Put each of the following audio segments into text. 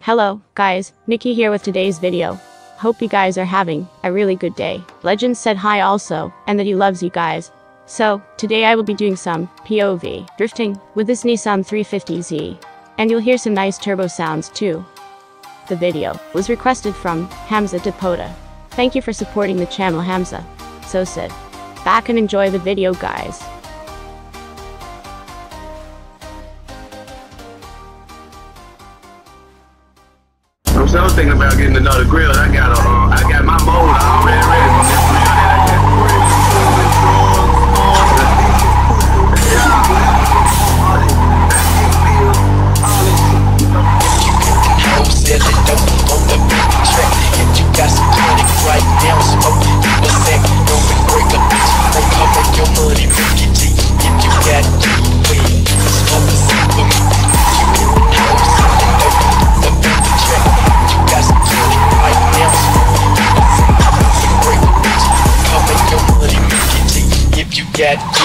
Hello, guys, Nikki here with today's video. Hope you guys are having a really good day. Legend said hi also, and that he loves you guys. So, today I will be doing some POV drifting with this Nissan 350Z. And you'll hear some nice turbo sounds too. The video was requested from Hamza Depota. Thank you for supporting the channel Hamza. So sit back and enjoy the video guys. I'm still thinking about getting another grill. Get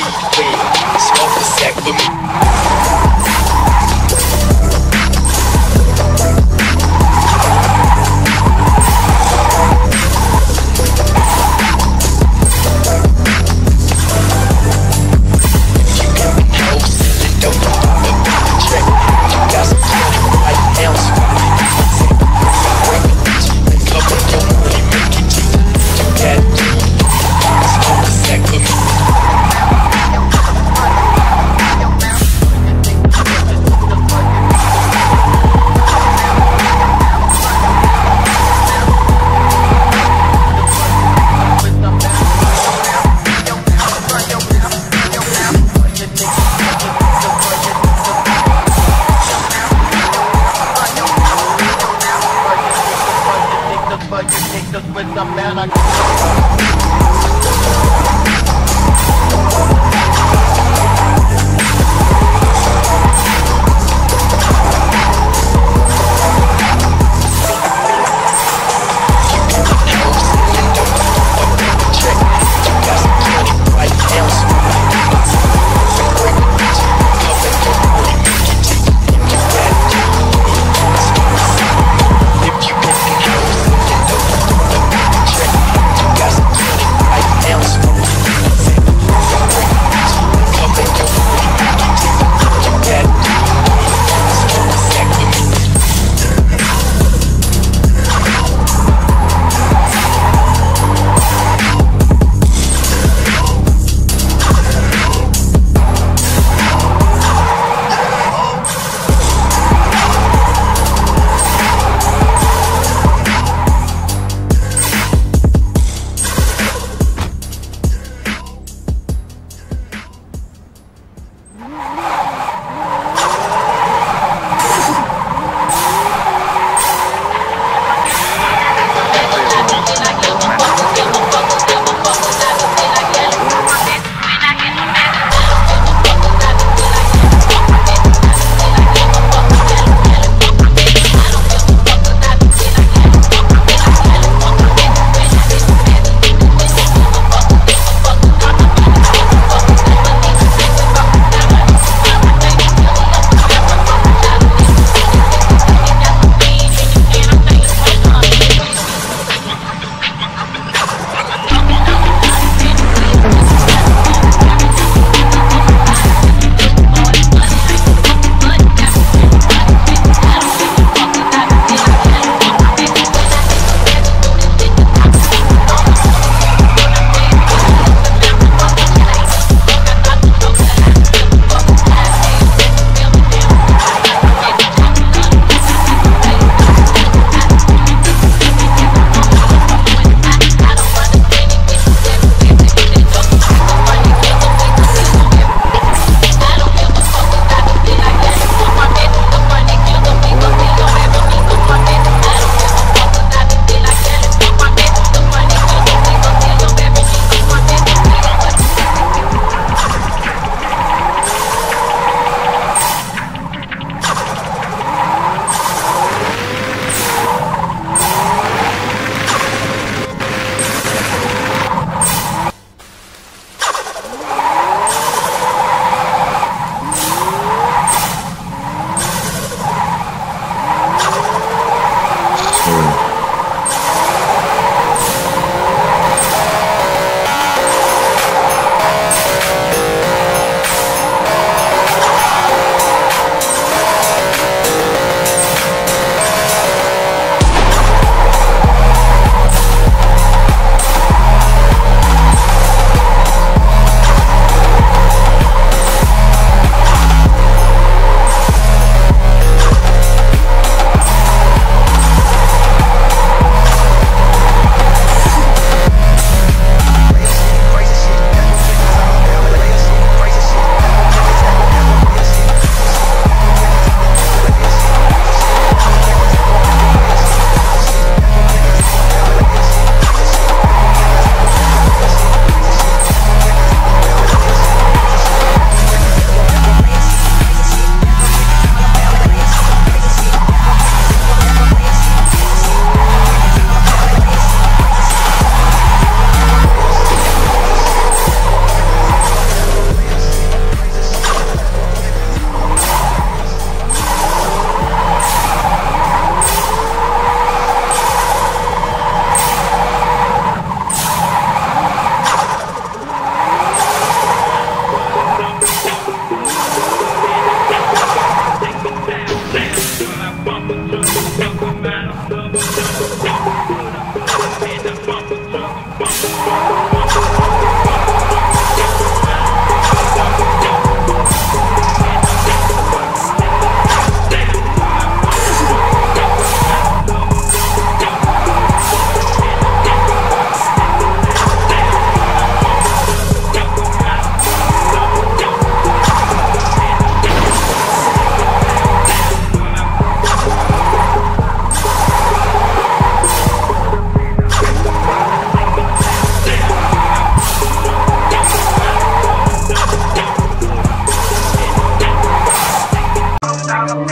Tony